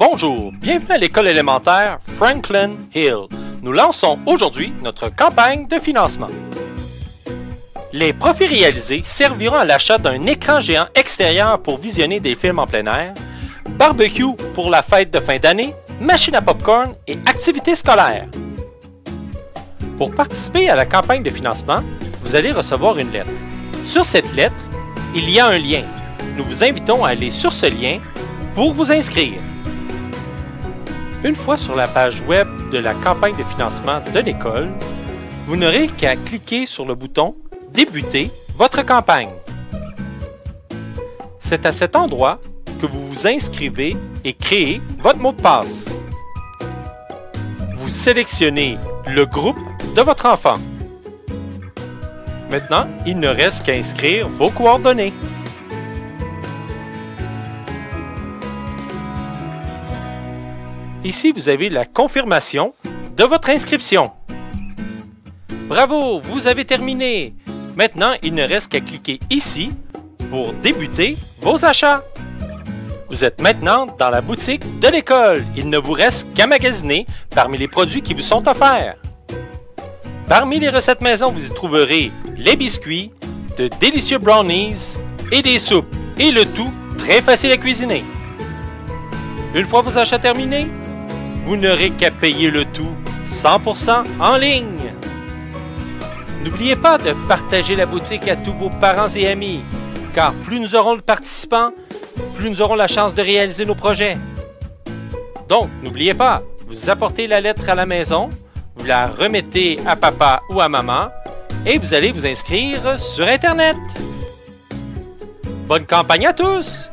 Bonjour, bienvenue à l'école élémentaire Franklin Hill. Nous lançons aujourd'hui notre campagne de financement. Les profits réalisés serviront à l'achat d'un écran géant extérieur pour visionner des films en plein air, barbecue pour la fête de fin d'année, machine à popcorn et activités scolaires. Pour participer à la campagne de financement, vous allez recevoir une lettre. Sur cette lettre, il y a un lien. Nous vous invitons à aller sur ce lien pour vous inscrire. Une fois sur la page web de la campagne de financement de l'école, vous n'aurez qu'à cliquer sur le bouton Débuter votre campagne. C'est à cet endroit que vous vous inscrivez et créez votre mot de passe. Vous sélectionnez le groupe de votre enfant. Maintenant, il ne reste qu'à inscrire vos coordonnées. Ici, vous avez la confirmation de votre inscription. Bravo, vous avez terminé. Maintenant, il ne reste qu'à cliquer ici pour débuter vos achats. Vous êtes maintenant dans la boutique de l'école. Il ne vous reste qu'à magasiner parmi les produits qui vous sont offerts. Parmi les recettes maison, vous y trouverez les biscuits, de délicieux brownies et des soupes. Et le tout très facile à cuisiner. Une fois vos achats terminés, vous n'aurez qu'à payer le tout 100% en ligne. N'oubliez pas de partager la boutique à tous vos parents et amis, car plus nous aurons de participants, plus nous aurons la chance de réaliser nos projets. Donc, n'oubliez pas, vous apportez la lettre à la maison, vous la remettez à papa ou à maman, et vous allez vous inscrire sur Internet. Bonne campagne à tous!